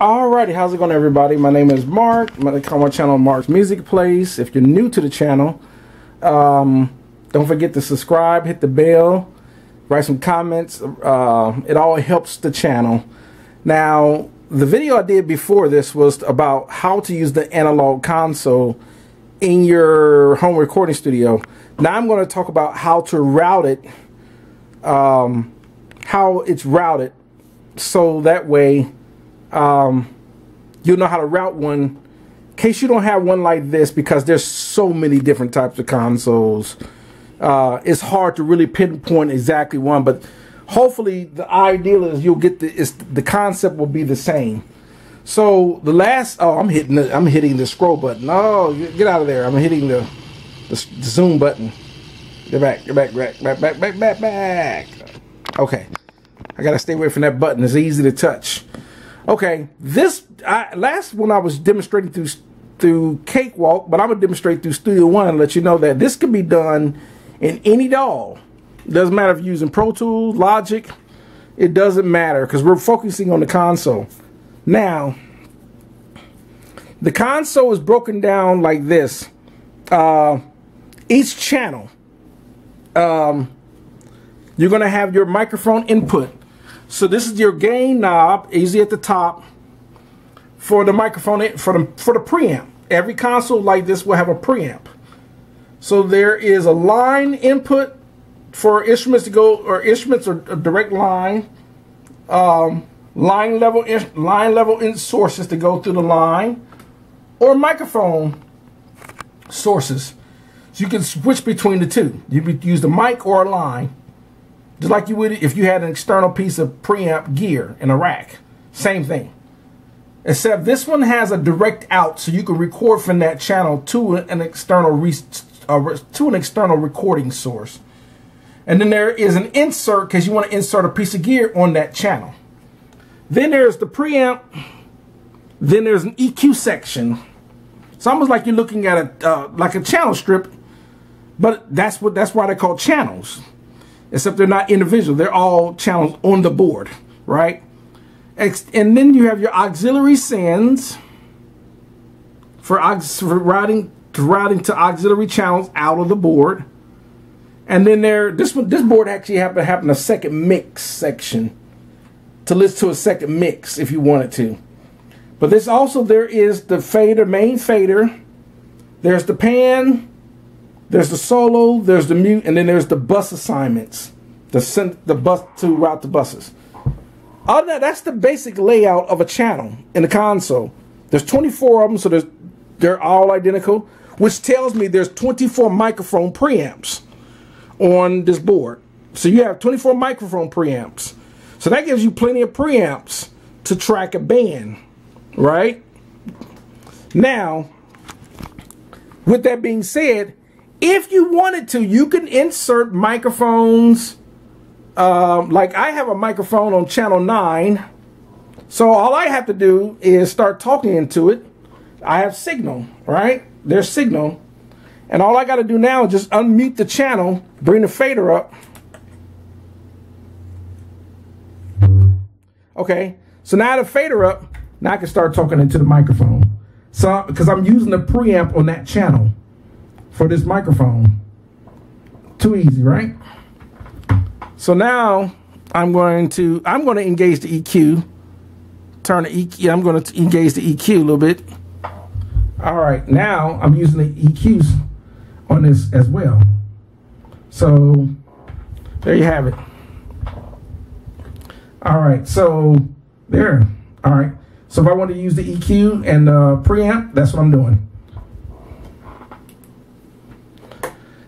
Alrighty, how's it going everybody? My name is Mark. My channel Mark's Music Place. If you're new to the channel, um, don't forget to subscribe, hit the bell, write some comments. Uh, it all helps the channel. Now, the video I did before this was about how to use the analog console in your home recording studio. Now I'm going to talk about how to route it, um, how it's routed, so that way um, you'll know how to route one in case you don't have one like this because there's so many different types of consoles. Uh, it's hard to really pinpoint exactly one, but hopefully the ideal is you'll get the the concept will be the same. So the last oh I'm hitting the I'm hitting the scroll button. Oh get out of there! I'm hitting the the, the zoom button. Get back, get back, back, back, back, back, back, back. Okay, I gotta stay away from that button. It's easy to touch. Okay, this I, last one I was demonstrating through through Cakewalk, but I'm gonna demonstrate through Studio One and let you know that this can be done in any DAW. Doesn't matter if you're using Pro Tools, Logic. It doesn't matter because we're focusing on the console. Now, the console is broken down like this. Uh, each channel, um, you're gonna have your microphone input. So this is your gain knob, easy at the top, for the microphone, for the, for the preamp. Every console like this will have a preamp. So there is a line input for instruments to go, or instruments or a direct line, um, line level, in, line level in sources to go through the line, or microphone sources. So you can switch between the two. You could use the mic or a line. Just like you would if you had an external piece of preamp gear in a rack. Same thing. Except this one has a direct out so you can record from that channel to an external uh, to an external recording source. And then there is an insert because you want to insert a piece of gear on that channel. Then there's the preamp. Then there's an EQ section. It's almost like you're looking at a uh, like a channel strip, but that's what that's why they're called channels except they're not individual. They're all channels on the board, right? And then you have your auxiliary sends for, for routing, routing to auxiliary channels out of the board. And then there, this one, this board actually happened to happen a second mix section to listen to a second mix if you wanted to. But this also there is the fader, main fader. There's the pan, there's the solo, there's the mute, and then there's the bus assignments. The send the bus to route the buses. All that that's the basic layout of a channel in the console. There's 24 of them, so there's they're all identical, which tells me there's 24 microphone preamps on this board. So you have 24 microphone preamps. So that gives you plenty of preamps to track a band, right? Now, with that being said, if you wanted to, you can insert microphones. Um, like I have a microphone on channel 9. So all I have to do is start talking into it. I have signal, right? There's signal. And all I got to do now is just unmute the channel, bring the fader up. Okay, so now the fader up, now I can start talking into the microphone. So, because I'm using the preamp on that channel for this microphone. Too easy, right? So now I'm going to I'm going to engage the EQ. Turn the EQ. I'm going to engage the EQ a little bit. All right, now I'm using the EQs on this as well. So there you have it. All right, so there. All right. So if I want to use the EQ and the preamp, that's what I'm doing.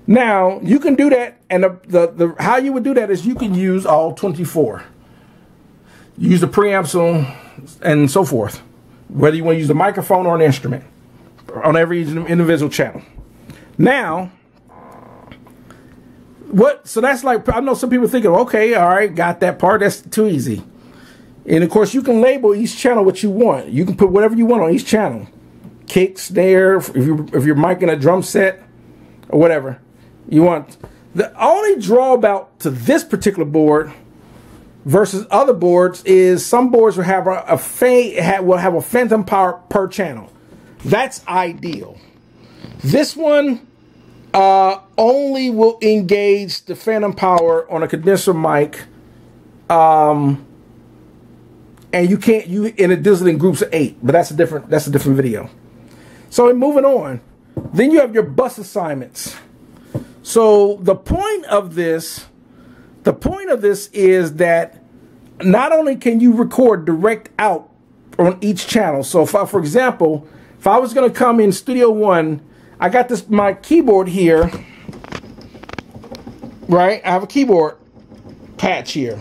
Now you can do that, and the, the, the how you would do that is you can use all 24. Use the preamps and so forth. Whether you want to use the microphone or an instrument on every individual channel. Now, what? So that's like I know some people thinking, okay, all right, got that part. That's too easy. And of course, you can label each channel what you want. You can put whatever you want on each channel. Kick, snare, if you're, if you're miking a drum set or whatever. You want the only drawback to this particular board versus other boards is some boards will have a, a will have a phantom power per channel. That's ideal. This one uh, only will engage the phantom power on a condenser mic. Um, and you can't you and it does it in groups of eight, but that's a different that's a different video. So moving on, then you have your bus assignments. So the point of this, the point of this is that not only can you record direct out on each channel. So if I, for example, if I was going to come in Studio One, I got this my keyboard here, right? I have a keyboard patch here.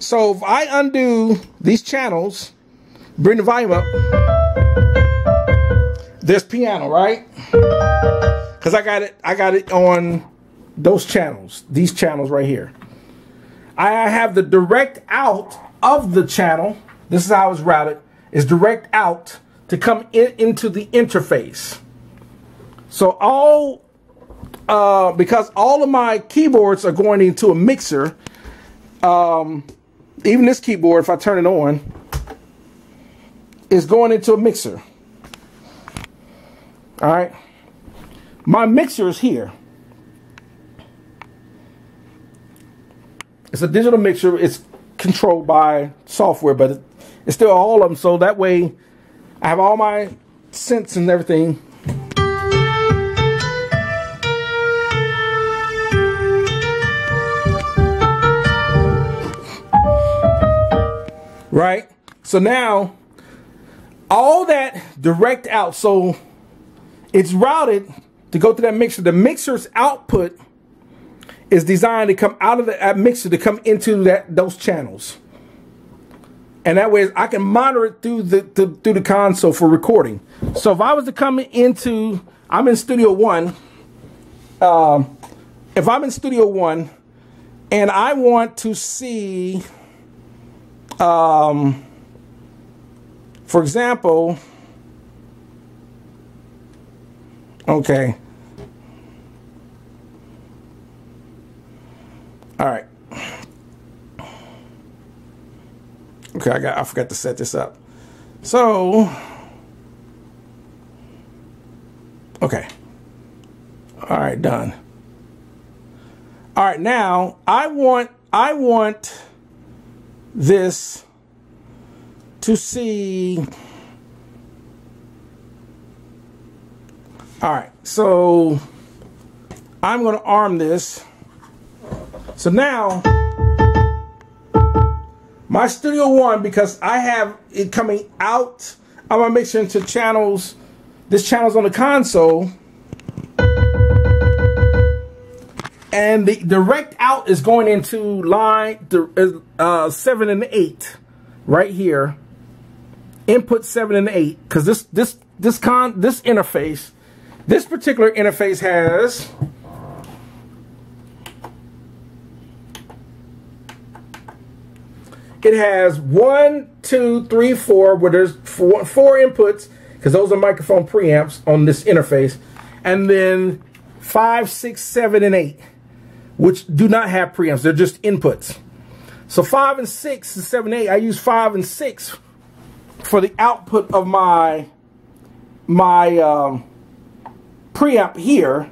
So if I undo these channels, bring the volume up, there's piano, right? Because I got it, I got it on those channels, these channels right here. I have the direct out of the channel. This is how it's routed. Is direct out to come in, into the interface. So all, uh, because all of my keyboards are going into a mixer, um, even this keyboard, if I turn it on, is going into a mixer. All right. My mixer is here. It's a digital mixer. It's controlled by software, but it's still all of them. So that way I have all my synths and everything. Right? So now all that direct out. So it's routed to go to that mixer. The mixer's output is designed to come out of the mixer to come into that those channels. And that way I can monitor it through the, the through the console for recording. So if I was to come into I'm in Studio One. Um, if I'm in Studio One and I want to see um, for example, okay. All right. Okay, I got I forgot to set this up. So Okay. All right, done. All right, now I want I want this to see. All right, so I'm to arm this. So now, my Studio One, because I have it coming out, I'm to make sure into channels, this channel's on the console. And the direct out is going into line uh, 7 and 8 right here. Input 7 and 8 because this this this con this interface this particular interface has it has one, two, three, four, where there's four, four inputs, because those are microphone preamps on this interface, and then five, six, seven, and eight which do not have preamps. They're just inputs. So 5 and 6 and 7 8, I use 5 and 6 for the output of my my um, preamp here.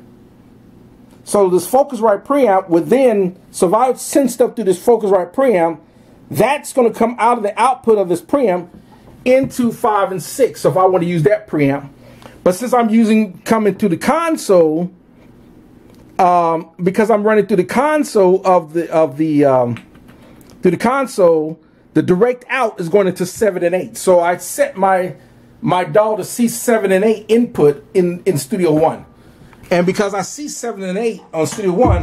So this Focusrite preamp would then, so if I send stuff through this Focusrite preamp, that's going to come out of the output of this preamp into 5 and 6. So if I want to use that preamp. But since I'm using coming to the console, um, because I'm running through the console of the of the um, through the console, the direct out is going into seven and eight. So I set my my DAW to see seven and eight input in in Studio One, and because I see seven and eight on Studio One,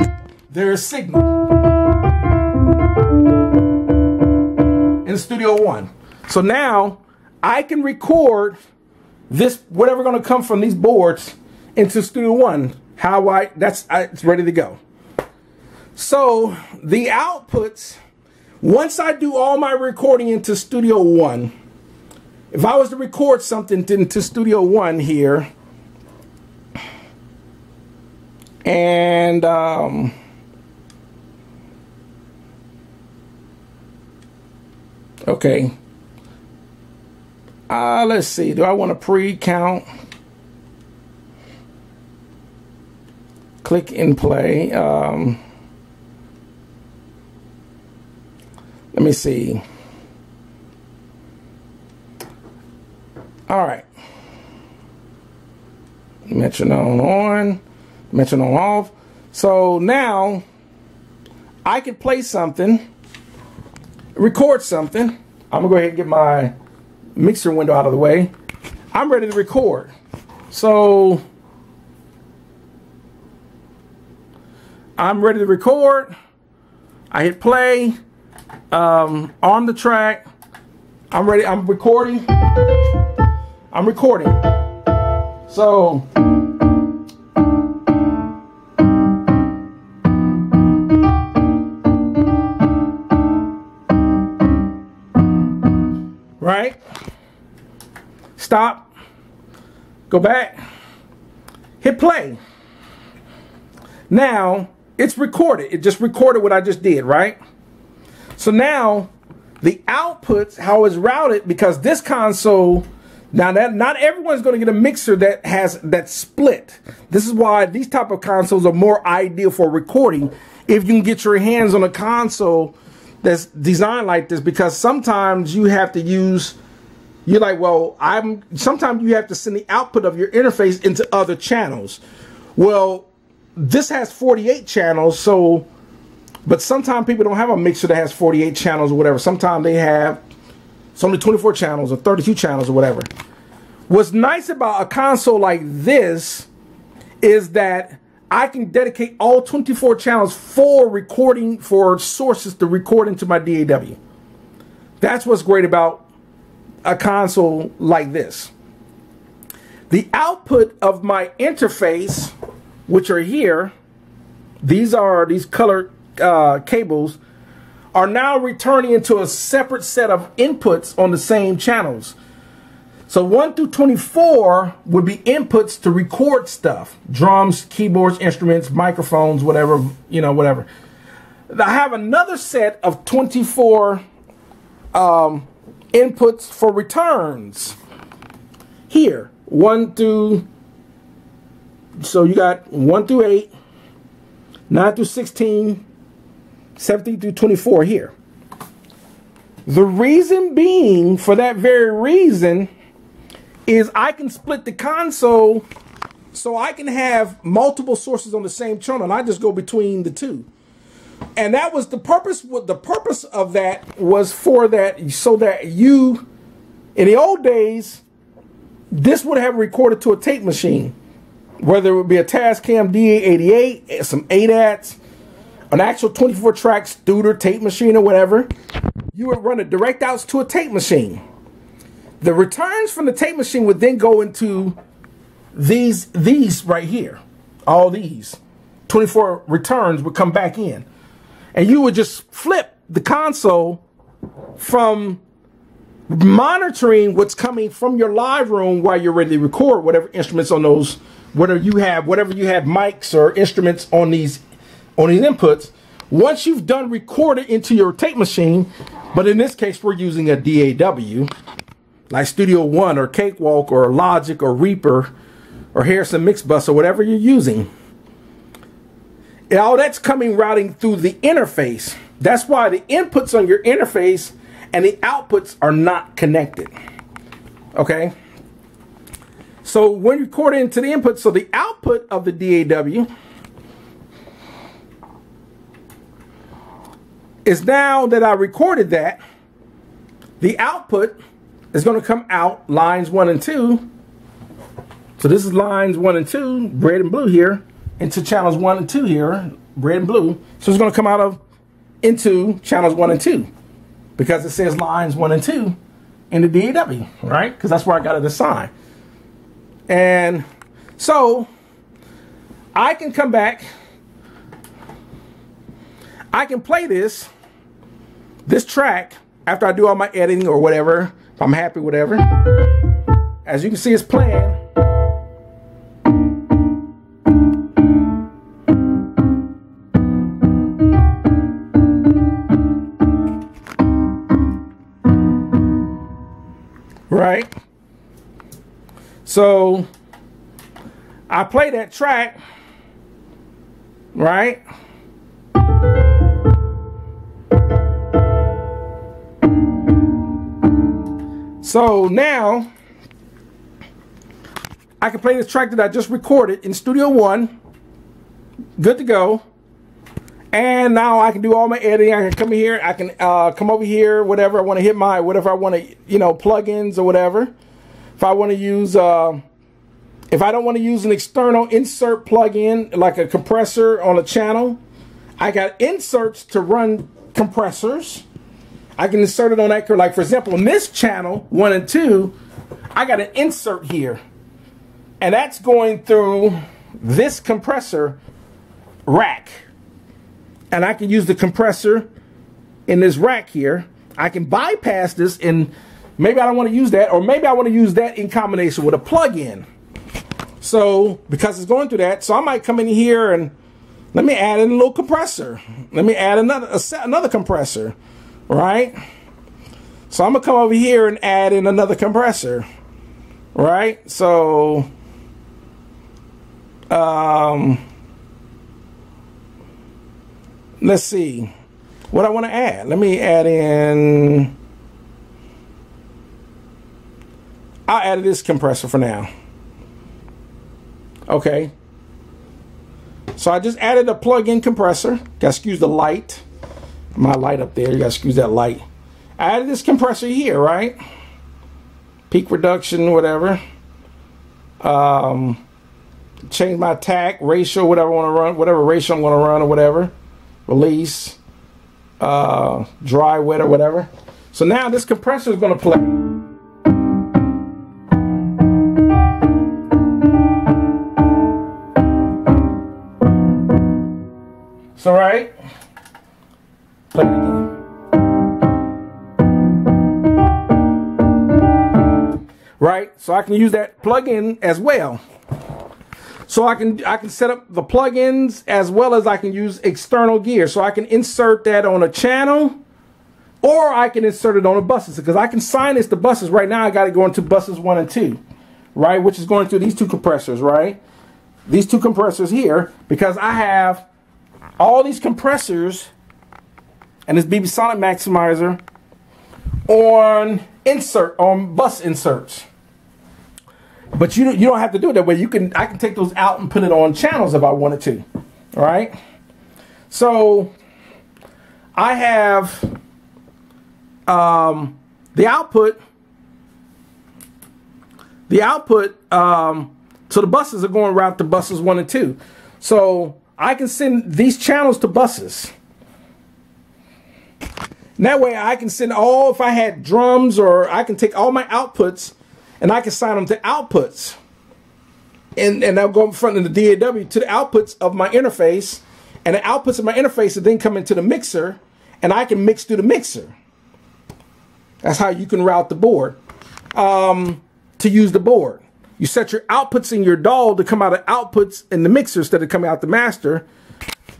there is signal in Studio One. So now I can record this whatever going to come from these boards into Studio One how I, that's, I, it's ready to go. So the outputs, once I do all my recording into Studio One, if I was to record something into Studio One here, and um, Okay. Uh, let's see. Do I want to pre-count? Click and play. Um, let me see. All right. Metronome on, metronome off. So now I can play something, record something. I'm gonna go ahead and get my mixer window out of the way. I'm ready to record. So I'm ready to record. I hit play, um, on the track. I'm ready. I'm recording. I'm recording. So right? Stop. Go back. Hit play. Now, it's recorded. It just recorded what I just did, right? So now, the outputs, how it's routed, because this console, now that not everyone's going to get a mixer that has that split. This is why these type of consoles are more ideal for recording. If you can get your hands on a console that's designed like this because sometimes you have to use you're like well i'm sometimes you have to send the output of your interface into other channels well this has 48 channels so but sometimes people don't have a mixer that has 48 channels or whatever sometimes they have it's only 24 channels or 32 channels or whatever what's nice about a console like this is that I can dedicate all 24 channels for recording, for sources to record into my DAW. That's what's great about a console like this. The output of my interface, which are here, these are these colored uh, cables, are now returning into a separate set of inputs on the same channels. So 1 through 24 would be inputs to record stuff. Drums, keyboards, instruments, microphones, whatever, you know, whatever. I have another set of 24 um, inputs for returns. Here, 1 through, so you got 1 through 8, 9 through 16, 17 through 24 here. The reason being, for that very reason, is I can split the console so I can have multiple sources on the same channel and I just go between the two. And that was the purpose the purpose of that was for that so that you in the old days this would have recorded to a tape machine whether it would be a Tascam DA88 some ADATs an actual 24 track Studer tape machine or whatever you would run it direct outs to a tape machine the returns from the tape machine would then go into these these right here. All these 24 returns would come back in. And you would just flip the console from monitoring what's coming from your live room while you're ready to record whatever instruments on those whatever you have whatever you have mics or instruments on these on these inputs once you've done record it into your tape machine but in this case we're using a DAW like Studio One or Cakewalk or Logic or Reaper or Harrison Mixbus or whatever you're using. And all that's coming routing through the interface. That's why the inputs on your interface and the outputs are not connected. Okay? So when you record into the input, so the output of the DAW is now that I recorded that, the output is going to come out lines one and two. So this is lines one and two, red and blue here, into channels one and two here, red and blue. So it's going to come out of into channels one and two because it says lines one and two in the DAW, right? Because that's where I got it assigned. And so I can come back. I can play this, this track after I do all my editing or whatever if I'm happy, whatever. As you can see, it's playing. right? So I play that track, right? So now I can play this track that I just recorded in Studio One. Good to go. And now I can do all my editing. I can come here. I can uh, come over here, whatever I want to hit my, whatever I want to, you know, plugins or whatever. If I want to use, uh, if I don't want to use an external insert plugin like a compressor on a channel, I got inserts to run compressors. I can insert it on that. Like for example, in this channel, one and two, I got an insert here. And that's going through this compressor rack and I can use the compressor in this rack here. I can bypass this and maybe I don't want to use that or maybe I want to use that in combination with a plug-in. So because it's going through that, so I might come in here and let me add in a little compressor. Let me add another set, another compressor, right? So I'm gonna come over here and add in another compressor, right? So um let's see what I want to add. Let me add in. I'll add this compressor for now. Okay. So I just added a plug-in compressor. Got to excuse the light. My light up there. You got to excuse that light. I added this compressor here, right? Peak reduction, whatever. Um, change my attack ratio, whatever I want to run, whatever ratio I'm going to run or whatever release, uh, dry, wet, or whatever. So now this compressor is going to play. So right, Right, so I can use that plug-in as well. So I can I can set up the plugins as well as I can use external gear. So I can insert that on a channel or I can insert it on the buses because I can sinus the buses. Right now I got it going to buses one and two, right? Which is going through these two compressors, right? These two compressors here because I have all these compressors and this BB Sonic Maximizer on insert on bus inserts. But you you don't have to do it that way. You can I can take those out and put it on channels if I wanted to. All right. So I have um, the output. The output. Um, so the buses are going route to buses one and two. So I can send these channels to buses. That way I can send all, if I had drums or I can take all my outputs and I can sign them to outputs. And, and I'll go in front of the DAW to the outputs of my interface. And the outputs of my interface will then come into the mixer and I can mix through the mixer. That's how you can route the board um, to use the board. You set your outputs in your DAW to come out of outputs in the mixer instead of coming out the master.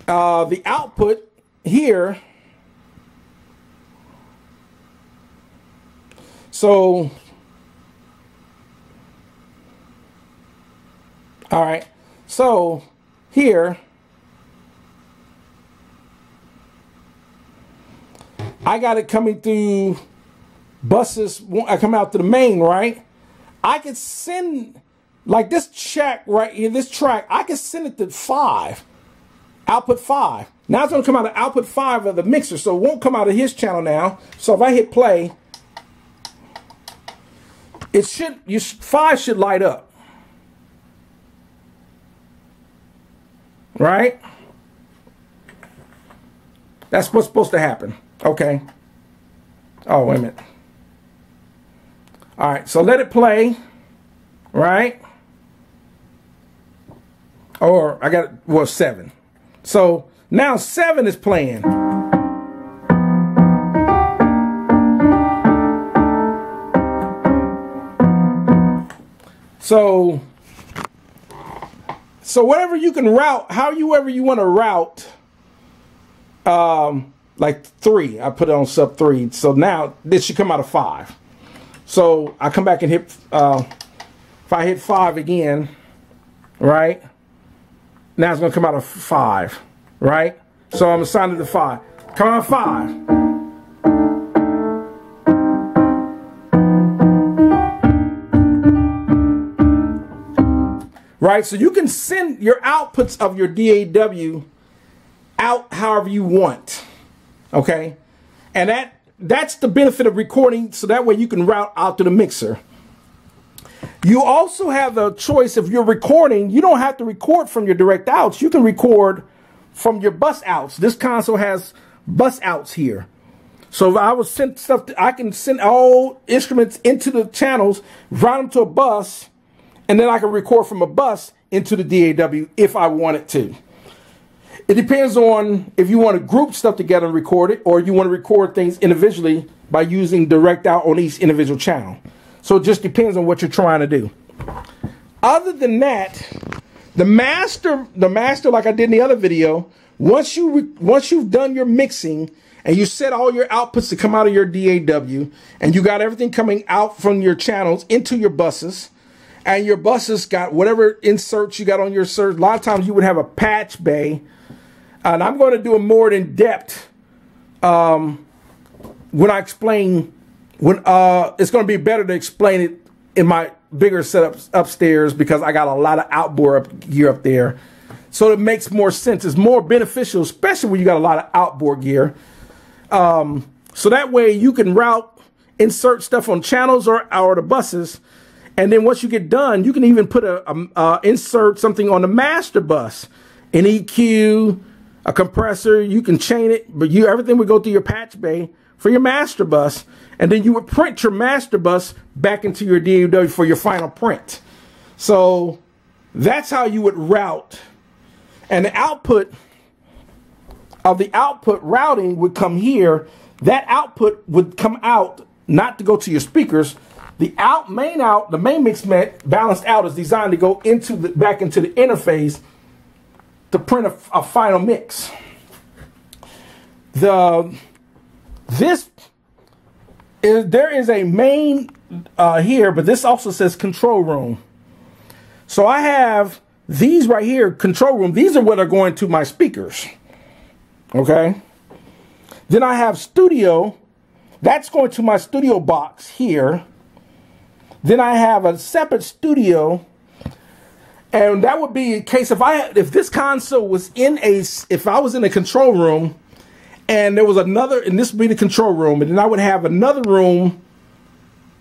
Uh, the output here. So All right, so here, I got it coming through buses. I come out to the main, right? I could send, like this check right here, this track, I could send it to five, output five. Now it's to come out of output five of the mixer, so it won't come out of his channel now. So if I hit play, it should, you, five should light up. Right? That's what's supposed to happen. Okay. Oh, wait a minute. All right, so let it play. Right? Or I got, well, seven. So now seven is playing. So so whatever you can route, how you ever you want to route, um, like three, I put it on sub three. So now this should come out of five. So I come back and hit, uh, if I hit five again, right? Now it's going to come out of five, right? So I'm assigned to the five. Come on, five. Right? So you can send your outputs of your DAW out however you want, okay? And that that's the benefit of recording, so that way you can route out to the mixer. You also have the choice if you're recording, you don't have to record from your direct outs. You can record from your bus outs. This console has bus outs here. So if I was send stuff, to, I can send all instruments into the channels, route them to a bus, and then I can record from a bus into the DAW if I wanted to. It depends on if you want to group stuff together and record it, or you want to record things individually by using direct out on each individual channel. So it just depends on what you're trying to do. Other than that, the master, the master, like I did in the other video, once you once you've done your mixing and you set all your outputs to come out of your DAW, and you got everything coming out from your channels into your buses, and your buses got whatever inserts you got on your search. A lot of times you would have a patch bay. And I'm going to do a more in depth um, when I explain when uh, it's going to be better to explain it in my bigger setups upstairs because I got a lot of outboard gear up there. So it makes more sense. It's more beneficial, especially when you got a lot of outboard gear. Um, so that way you can route, insert stuff on channels or, or the buses and then once you get done, you can even put a, a uh, insert something on the master bus, an EQ, a compressor. You can chain it, but you everything would go through your patch bay for your master bus, and then you would print your master bus back into your DAW for your final print. So that's how you would route, and the output of the output routing would come here. That output would come out not to go to your speakers, the out main out, the main mix balanced out is designed to go into the back into the interface to print a, a final mix. The this is there is a main uh, here, but this also says control room. So I have these right here, control room. These are what are going to my speakers. Okay. Then I have studio. That's going to my studio box here. Then I have a separate studio. And that would be in case if I if this console was in a if I was in a control room and there was another and this would be the control room and then I would have another room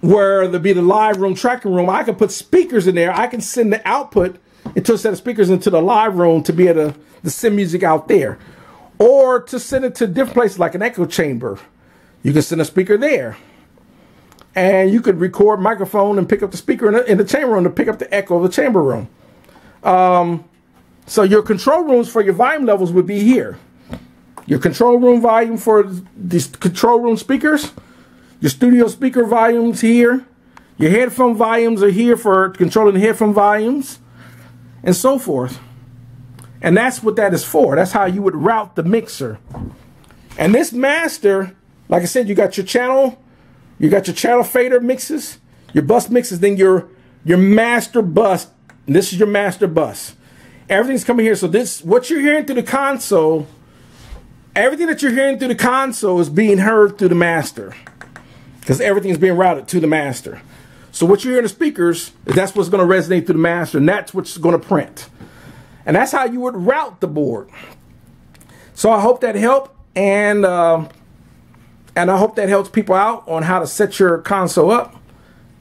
where there'd be the live room tracking room. I could put speakers in there. I can send the output into a set of speakers into the live room to be able to, to send music out there. Or to send it to different places like an echo chamber. You can send a speaker there and you could record microphone and pick up the speaker in the, in the chamber room to pick up the echo of the chamber room. Um, so your control rooms for your volume levels would be here. Your control room volume for these control room speakers. Your studio speaker volumes here. Your headphone volumes are here for controlling the headphone volumes and so forth. And that's what that is for. That's how you would route the mixer. And this master, like I said, you got your channel you got your channel fader mixes, your bus mixes, then your your master bus. This is your master bus. Everything's coming here. So this what you're hearing through the console, everything that you're hearing through the console is being heard through the master. Because everything is being routed to the master. So what you hear in the speakers, that's what's going to resonate through the master, and that's what's going to print. And that's how you would route the board. So I hope that helped. And uh, and I hope that helps people out on how to set your console up.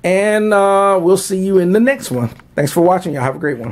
And uh, we'll see you in the next one. Thanks for watching. Y'all have a great one.